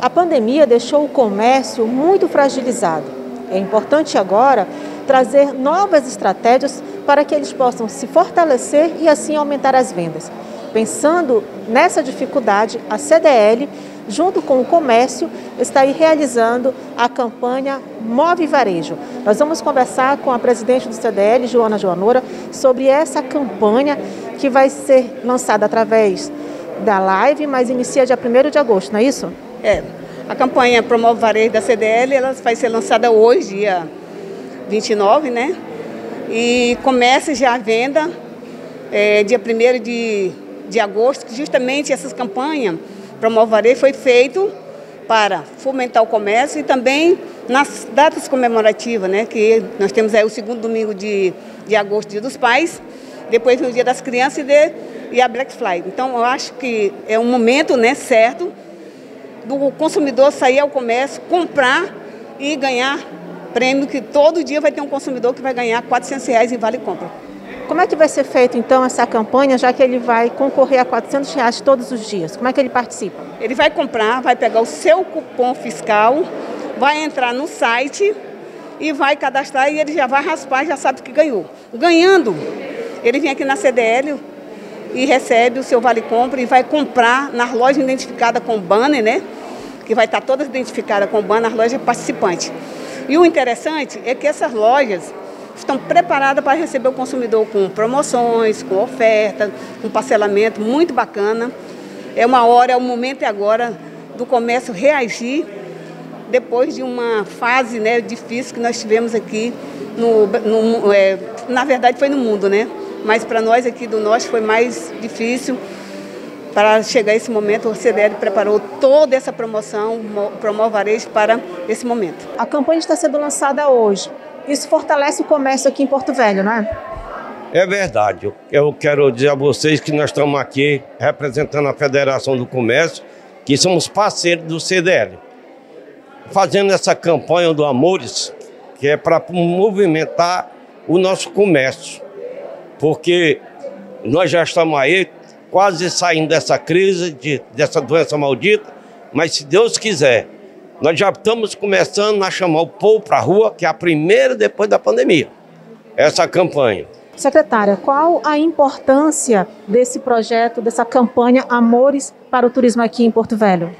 A pandemia deixou o comércio muito fragilizado. É importante agora trazer novas estratégias para que eles possam se fortalecer e assim aumentar as vendas. Pensando nessa dificuldade, a CDL, junto com o comércio, está aí realizando a campanha Move Varejo. Nós vamos conversar com a presidente do CDL, Joana Joanora, sobre essa campanha que vai ser lançada através da live, mas inicia dia 1 de agosto, não é isso? É. A campanha Promove Varejo da CDL ela vai ser lançada hoje, dia 29, né? E começa já a venda é, dia 1 de, de agosto, que justamente essa campanha Promove Varejo foi feito para fomentar o comércio e também nas datas comemorativas, né? Que nós temos aí o segundo domingo de, de agosto, dia dos pais, depois vem o dia das crianças e, de, e a Black Friday. Então eu acho que é um momento né, certo do consumidor sair ao comércio, comprar e ganhar prêmio, que todo dia vai ter um consumidor que vai ganhar 400 reais em vale compra. Como é que vai ser feito então essa campanha, já que ele vai concorrer a 400 reais todos os dias? Como é que ele participa? Ele vai comprar, vai pegar o seu cupom fiscal, vai entrar no site e vai cadastrar e ele já vai raspar, já sabe que ganhou. Ganhando, ele vem aqui na CDL e recebe o seu vale compra e vai comprar nas lojas identificadas com banner, né? Que vai estar todas identificadas com banner nas lojas participantes. E o interessante é que essas lojas estão preparadas para receber o consumidor com promoções, com oferta, com parcelamento muito bacana. É uma hora, é o momento agora do comércio reagir depois de uma fase né, difícil que nós tivemos aqui, no, no é, na verdade foi no mundo, né? Mas para nós aqui do Norte foi mais difícil. Para chegar a esse momento, o CDL preparou toda essa promoção, Promove Varejo, para esse momento. A campanha está sendo lançada hoje. Isso fortalece o comércio aqui em Porto Velho, não é? É verdade. Eu quero dizer a vocês que nós estamos aqui representando a Federação do Comércio, que somos parceiros do CDL, fazendo essa campanha do Amores, que é para movimentar o nosso comércio, porque nós já estamos aí quase saindo dessa crise, de, dessa doença maldita, mas se Deus quiser, nós já estamos começando a chamar o povo para a rua, que é a primeira depois da pandemia, essa campanha. Secretária, qual a importância desse projeto, dessa campanha Amores para o Turismo aqui em Porto Velho?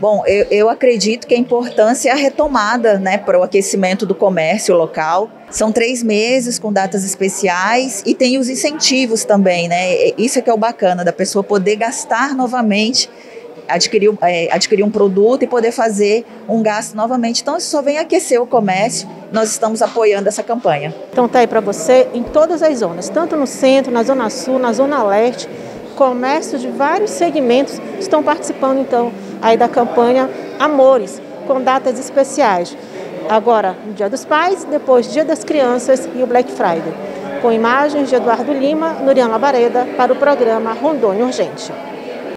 Bom, eu, eu, acredito que a importância é a retomada né, para o aquecimento do comércio local. São três meses com datas especiais e tem os incentivos também, né? Isso é que é o bacana, da pessoa poder gastar novamente, adquirir, é, adquirir um produto e poder fazer um gasto novamente. Então, isso só vem aquecer o comércio. Nós estamos apoiando essa campanha. Então, tá aí para você em todas as zonas, tanto no centro, na zona sul, na zona leste, comércio de vários segmentos estão participando, então, aí da campanha Amores, com datas especiais. Agora, Dia dos Pais, depois Dia das Crianças e o Black Friday. Com imagens de Eduardo Lima, Nuriana Labareda, para o programa Rondônia Urgente.